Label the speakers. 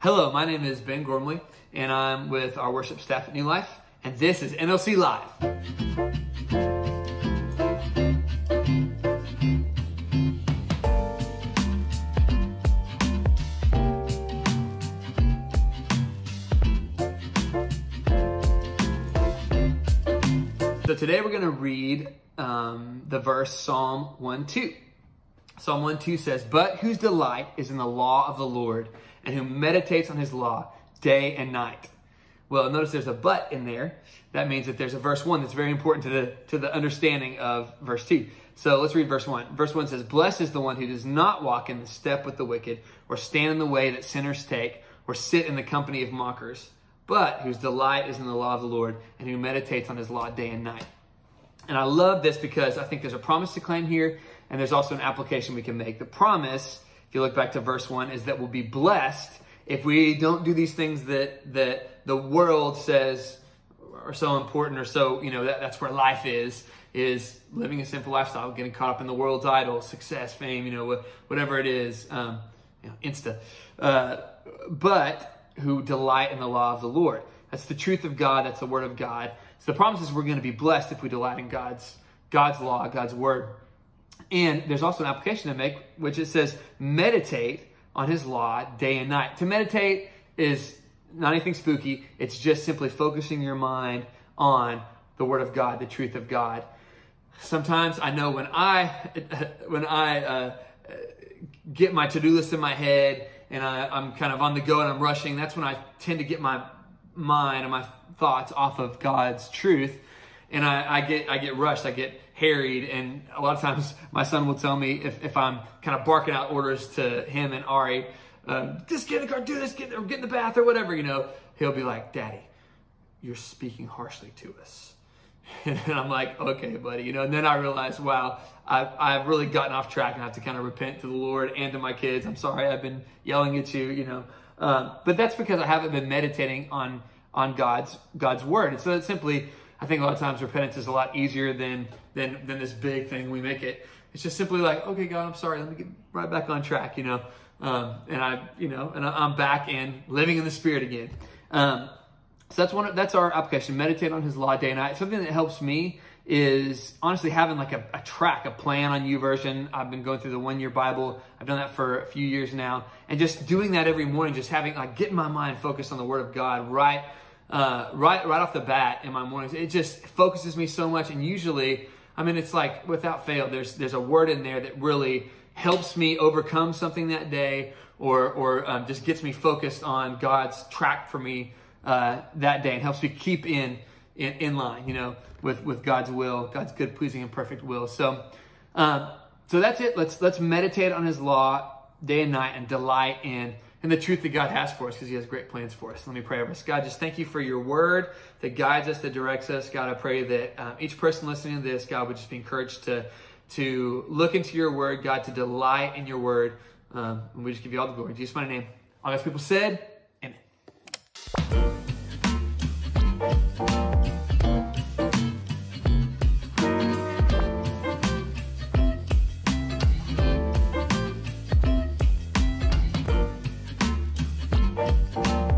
Speaker 1: Hello, my name is Ben Ghormley, and I'm with our worship staff at New Life, and this is NLC Live. So today we're going to read um, the verse Psalm 1 2. Psalm 1 2 says, But whose delight is in the law of the Lord, and who meditates on his law day and night. Well, notice there's a but in there. That means that there's a verse 1 that's very important to the, to the understanding of verse 2. So let's read verse 1. Verse 1 says, Blessed is the one who does not walk in the step with the wicked, or stand in the way that sinners take, or sit in the company of mockers, but whose delight is in the law of the Lord, and who meditates on his law day and night. And I love this because I think there's a promise to claim here, and there's also an application we can make. The promise, if you look back to verse 1, is that we'll be blessed if we don't do these things that, that the world says are so important or so, you know, that, that's where life is, is living a sinful lifestyle, getting caught up in the world's idols, success, fame, you know, whatever it is, um, you know, Insta. Uh, but who delight in the law of the Lord. That's the truth of God. That's the word of God. So the promise is we're going to be blessed if we delight in God's God's law, God's word. And there's also an application to make, which it says meditate on His law day and night. To meditate is not anything spooky. It's just simply focusing your mind on the Word of God, the truth of God. Sometimes I know when I when I uh, get my to do list in my head and I, I'm kind of on the go and I'm rushing, that's when I tend to get my mind and my thoughts off of God's truth. And I, I get I get rushed, I get harried, and a lot of times my son will tell me if, if I'm kind of barking out orders to him and Ari, um, just get in the car, do this, get, or get in the bath or whatever, you know, he'll be like, Daddy, you're speaking harshly to us. And I'm like, okay, buddy, you know, and then I realize, wow, I've, I've really gotten off track and I have to kind of repent to the Lord and to my kids. I'm sorry I've been yelling at you, you know. Um, but that's because I haven't been meditating on on God's God's word. And so that's simply, I think a lot of times repentance is a lot easier than than than this big thing we make it. It's just simply like, okay, God, I'm sorry. Let me get right back on track, you know. Um, and I, you know, and I'm back in living in the Spirit again. Um, so that's one. Of, that's our application. Meditate on His law day and night. Something that helps me is honestly having like a, a track, a plan on YouVersion. I've been going through the one year Bible. I've done that for a few years now, and just doing that every morning, just having like getting my mind focused on the Word of God right, uh, right, right off the bat in my mornings. It just focuses me so much, and usually, I mean, it's like without fail, there's there's a word in there that really helps me overcome something that day, or or um, just gets me focused on God's track for me uh, that day and helps me keep in, in, in line, you know, with with God's will, God's good, pleasing, and perfect will. So, um, so that's it. Let's let's meditate on His law day and night and delight in in the truth that God has for us because He has great plans for us. Let me pray over us. God, just thank you for your word that guides us, that directs us. God, I pray that um, each person listening to this, God, would just be encouraged to to look into your word, God, to delight in your word. Um, and we just give you all the glory. In Jesus' mighty name. All God's people said, Amen.